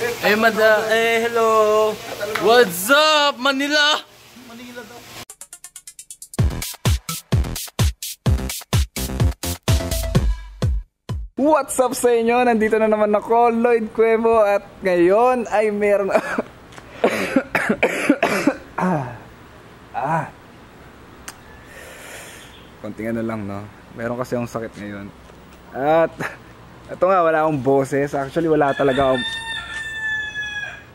Eh, mada, eh, hello. What's up, Manila? What's up sa inyo? Nandito na naman ako, Lloyd Cuevo at ngayon ay meron ah. ah. Konting ano lang, no? Meron kasi akong sakit ngayon. At ito nga, wala akong boses. Actually, wala talaga akong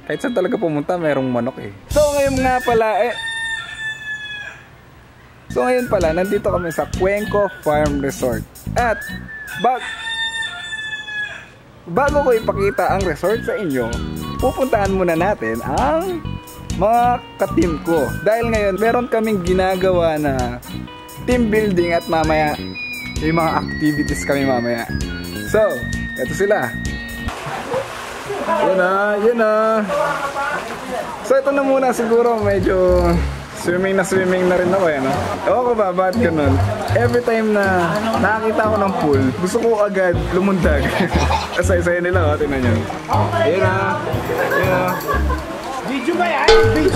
kahit saan talaga pumunta, merong manok eh. So ngayon nga pala, eh, So ngayon pala, nandito kami sa Cuenco Farm Resort. At bag bago ko ipakita ang resort sa inyo, pupuntahan muna natin ang mga ka-team ko. Dahil ngayon, meron kaming ginagawa na team building at mamaya may mga activities kami mamaya. So, eto sila. Yun na, yun na. So ito na muna siguro medyo swimming na swimming na rin ako eh, no? Ewan ko ba, bakit ganun? Every time na nakakita ako ng pool, gusto ko agad lumundag. Asay-say nila, oh, tingnan nyo. Ayun na, ayun na. Video ba yan? Video.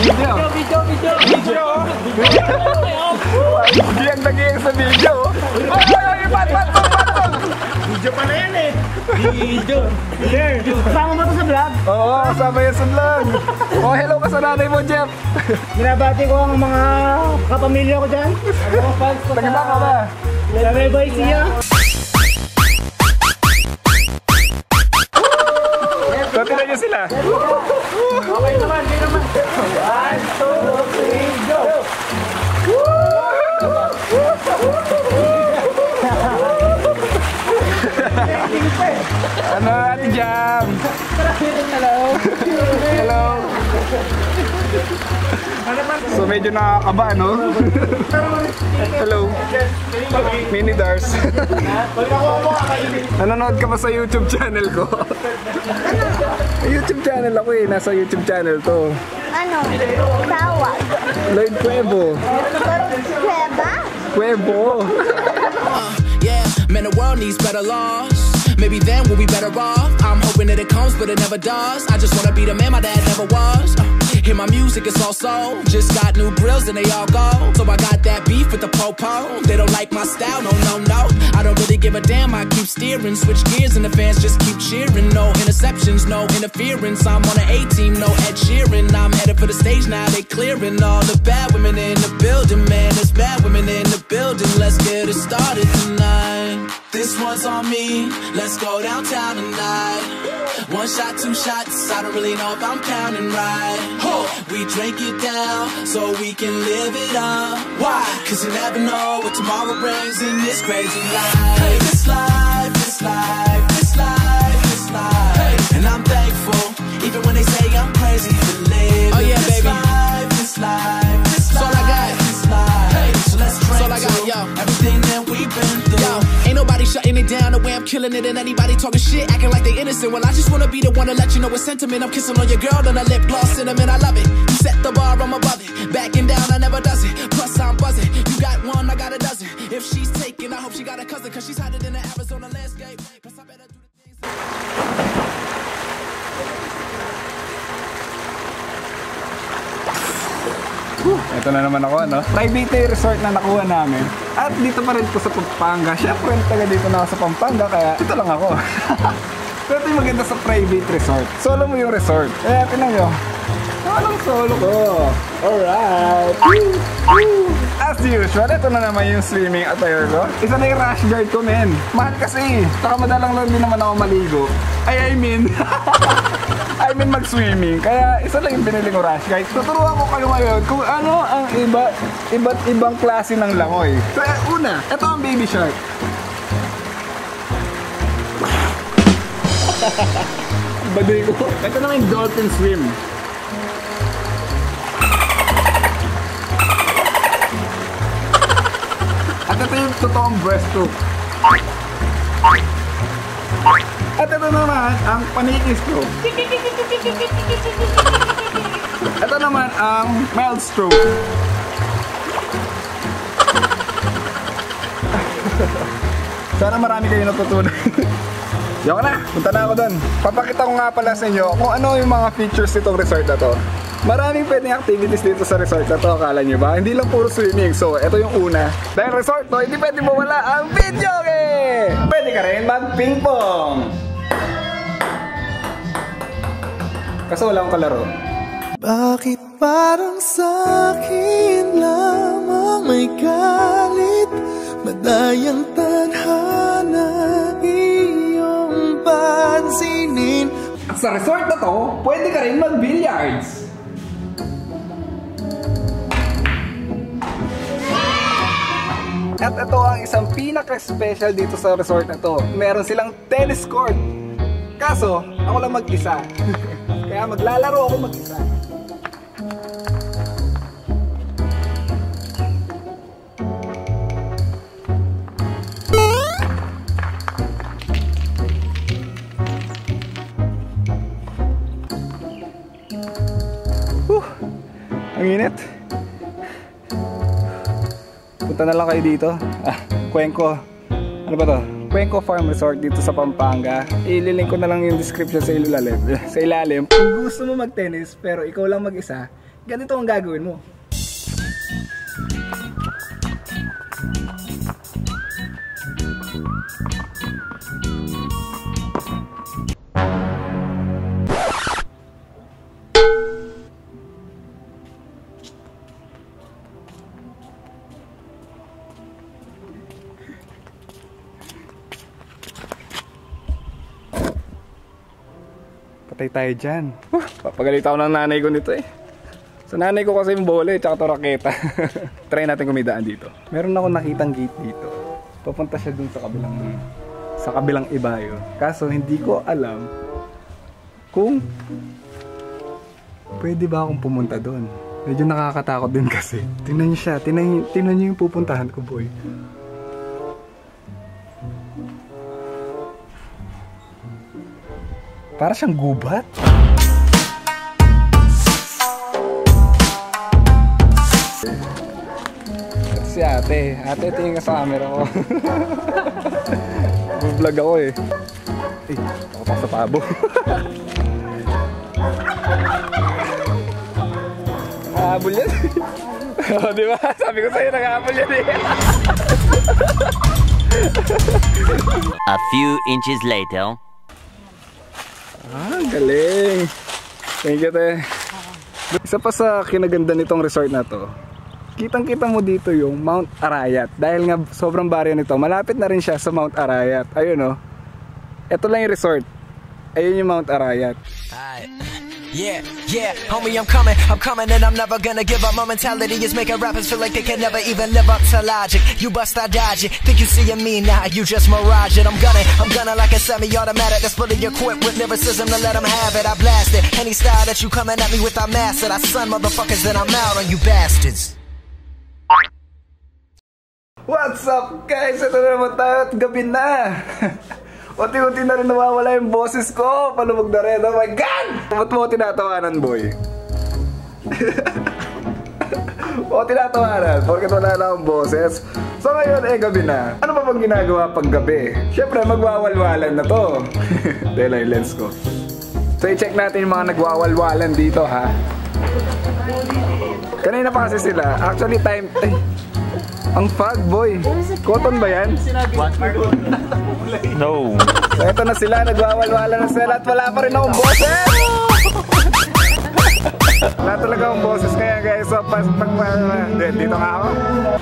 Video. Video, video, video. Hindi ang naging sa video. Ay, ay, ay, pat, pat, pat, Video pala yan eh. Video. Sir, kasama mo to sa vlog? Oo, kasama yan sa vlog. Oh, hello ka sa nanay mo, Jeff. Binabati ko ang mga kapamilya ko dyan. Mga fans ko Taga ka ba? sa Nueva Ecija. So, tingnan nyo sila. Okay naman, okay naman. One, two, three, go! Ano, Ate Jam? Hello. Hello. So medyo nakakaba, no? Hello. Mini Dars. Nanonood ka ba sa YouTube channel ko? YouTube channel ako eh. Nasa YouTube channel to. Ano? Tawag. Lloyd Cuevo. Kuweba? Cuevo. Yeah, man, the world needs better laws. Maybe then we'll be better off. I'm hoping that it comes, but it never does. I just wanna be the man my dad never was. Uh, hear my music, it's all soul. Just got new grills and they all go. So I got that beef with the popo. They don't like my style, no, no, no. I don't really give a damn, I keep steering. Switch gears and the fans just keep cheering. No interceptions, no interference. I'm on an A team, no Ed Sheeran. I'm headed for the stage now, they clearing all the bad women in the building, man. There's bad women in the building. Let's get it started tonight. On me. Let's go downtown tonight. One shot, two shots. I don't really know if I'm counting right. Ho! We drink it down so we can live it up. Why? Cause you never know what tomorrow brings in this crazy life. Hey, this life, this life, this life, this life. Hey, and I'm thankful, even when they say killing it, and anybody talking shit, acting like they innocent. Well, I just wanna be the one to let you know it's sentiment. I'm kissing on your girl and a lip gloss cinnamon. I love it. You set the bar, I'm above it. Backing down, I never does it. Plus I'm buzzing. You got one, I got a dozen. If she's taken, I hope she got a cousin, cause she's hiding in the Arizona landscape. Ito na naman ako, no? Private resort na nakuha namin. At dito pa rin po sa Pampanga. Siyempre, taga dito na ako sa Pampanga, kaya dito lang ako. Pero ito yung maganda sa private resort. Solo mo yung resort. Kaya tinan nyo. Walang solo ko. Alright. Woo! Woo! As usual, ito na naman yung swimming attire ko. Isa na yung rash guard ko, men. Mahal kasi. Saka madalang lang din naman ako maligo. Ay, I mean... I mean mag-swimming. Kaya isa lang yung binili ko rash guard. Tuturuan ko kayo ngayon kung ano ang iba, iba't ibang klase ng langoy. So, eh, una, ito ang baby shark. Baduy ko. Ito naman yung dolphin swim. At ito yung totoong breaststroke. At ito naman ang paniki stroke. Ito naman ang mild stroke. Sana marami kayo natutunan. Yoko na, punta na ako doon. Papakita ko nga pala sa inyo kung ano yung mga features nitong resort na to. Maraming pwedeng activities dito sa resort na to, akala nyo ba? Hindi lang puro swimming. So, ito yung una. Dahil resort to, hindi pwede mawala ang video game! Pwede ka rin mag-ping pong! Kaso wala akong kalaro. Bakit parang sa'kin lamang may galit Madayang tadhana iyong pansinin Sa resort na to, pwede ka rin mag-billiards. At ito ang isang pinaka-special dito sa resort na to. Meron silang tennis court. Kaso, ako lang mag-isa. Kaya maglalaro ako mag-isa. Ang init. Punta na lang kayo dito. Ah. Ano ba to? Cuenco Farm Resort dito sa Pampanga. Ililink ko na lang yung description sa ilalim. sa ilalim. Kung gusto mo mag-tennis pero ikaw lang mag-isa, ganito ang gagawin mo. Patay tayo dyan. Huh, papagalit ako ng nanay ko nito eh. Sa nanay ko kasi yung bola eh, tsaka to raketa. Try natin kumidaan dito. Meron ako nakitang gate dito. Papunta siya dun sa kabilang sa kabilang ibayo. Kaso hindi ko alam kung pwede ba akong pumunta doon. Medyo nakakatakot din kasi. Tingnan niyo siya, tingnan, tingnan niyo yung pupuntahan ko boy. Para siyang gubat. Si ate. Ate, tingin ka sa camera ko. Vlog ako eh. Eh, ako pa sa pabo. Nakahabol yan. oh, di ba? Sabi ko sa'yo, nakahabol yan eh. A few inches later. Ah, galing. Thank you, te. Isa pa sa kinaganda nitong resort na to, kitang-kita mo dito yung Mount Arayat. Dahil nga sobrang baryo nito, malapit na rin siya sa Mount Arayat. Ayun, oh. Ito lang yung resort. Ayun yung Mount Arayat. Yeah, yeah, homie, I'm coming, I'm coming, and I'm never gonna give up. My mentality is making rappers feel like they can never even live up to logic. You bust, I dodge it. Think you seeing me now, you just mirage it. I'm gunning, I'm gunning like a semi automatic that's fully equipped with lyricism to let them have it. I blast it. Any style that you coming at me with, I master. I son motherfuckers, then I'm out on you bastards. What's up guys? Ito na naman tayo at gabi na. Unti-unti na rin nawawala yung boses ko. Palubog na rin. Oh my God! Ba't mo tinatawanan, boy? o tinatawanan porket wala na akong boses. So ngayon eh gabi na. Ano ba bang ginagawa pag gabi? Siyempre magwawalwalan na to. Dahil ay lens ko. So i-check natin yung mga nagwawalwalan dito ha. Kanina pa kasi sila. Actually time... Ay, ang fog boy. Cotton ba yan? No. So eto na sila, nagwawalwala na sila at wala pa rin akong boses! wala talaga akong boses kaya guys, so pas pag Then, dito nga ako.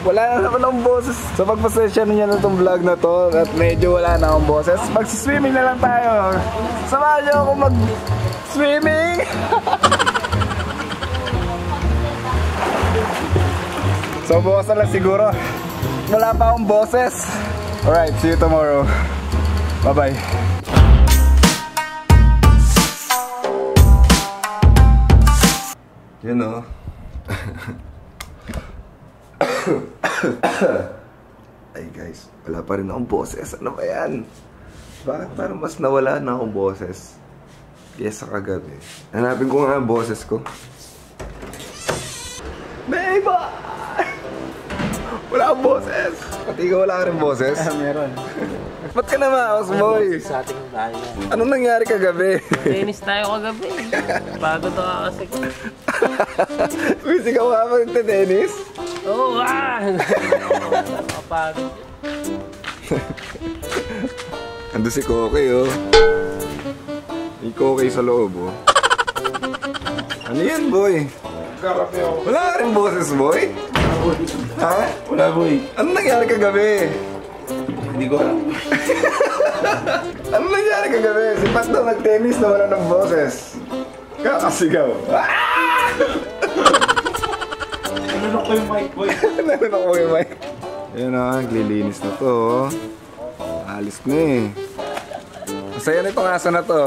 Wala na naman akong boses. So pagpasensya niyo na itong vlog na to at medyo wala na akong boses. Magsiswimming na lang tayo. Samahan niyo ako mag-swimming! so na lang siguro. Wala pa akong boses. Alright, see you tomorrow. Bye-bye. You know. Ay guys, wala pa rin akong boses. Ano ba yan? Bakit parang mas nawala na akong boses? Yes, kagabi. Hanapin ko nga ang boses ko. Baby! Wala kang boses. Pati ikaw wala ka rin boses. Meron. Ba't ka na maos, boy? Sa ating bahay. Anong nangyari kagabi? Tennis tayo kagabi. Pagod ako kasi. Uy, sigaw ka pa nagte-tennis? Oo, oh, ah! Nakapagod. Ando si Koki, oh. May Koki sa loob, oh. Ano yan, boy? Karape ako. Wala ka rin boses, boy? Ha? Wala boy. Ano nangyari kagabi? Hindi ko alam. Ano nangyari kagabi? Si Pat daw nag-tennis na wala ng boses. Kakasigaw. Nalunok ko yung mic boy. Meron ako yung mic. Ayun o, naglilinis na to. oh. Alis na eh. Masaya na itong aso na to.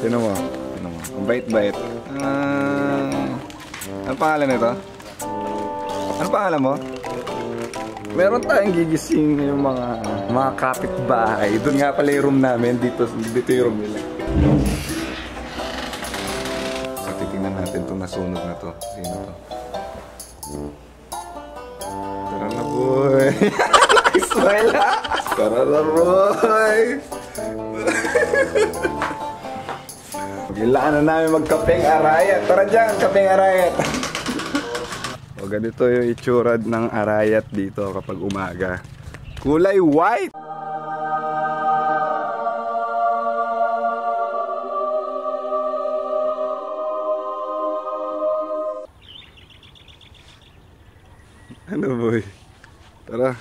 Sino mo? Sino mo? Ang bait-bait. Ah... ano pangalan nito? Ano pangalan mo? Meron tayong gigising yung mga mga kapitbahay. Doon nga pala yung room namin. Dito, dito yung room nila. So, titingnan natin itong nasunog na to. Sino to? Tara na, boy. Nakismile, ha? Tara na, boy. Kailangan na namin magkapeng arayat. Tara dyan, kapeng arayat. o, ganito yung itsura ng arayat dito kapag umaga. Kulay white! Ano boy? Tara.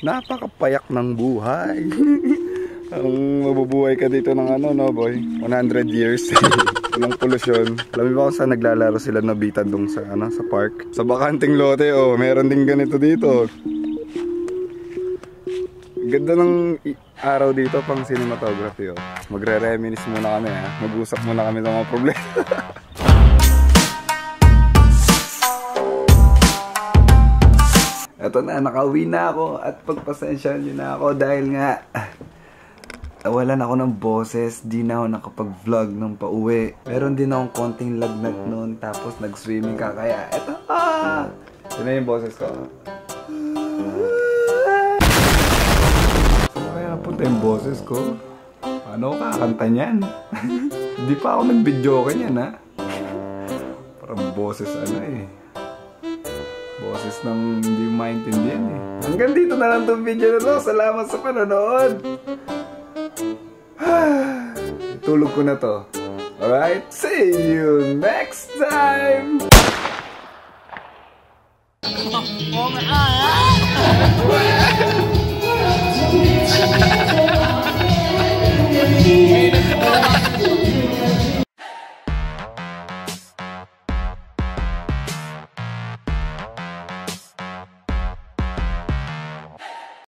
Napakapayak ng buhay. Ang mabubuhay ka dito ng ano no boy? 100 years. Walang polusyon. Alam mo ba kung saan naglalaro sila Nobita dong sa ano sa park? Sa bakanting lote oh, meron din ganito dito. Ganda ng araw dito pang cinematography oh. Magre-reminisce muna kami ha. Mag-usap muna kami ng mga problema. Eto na, nakauwi na ako at pagpasensyahan nyo na ako dahil nga nawalan ako ng boses, di na ako nakapag-vlog ng pauwi. Meron din akong konting lagnat noon tapos nag-swimming ka kaya eto ah! Na yung boses ko. Kaya napunta yung boses ko? Ako kakanta niyan? Hindi pa ako nag-video ka niyan ha? Parang boses ano eh. Boses ng hindi maintindihan eh. Hanggang dito na lang itong video na to. Salamat sa panonood. Tulog ko na to. Alright? See you next time! Thank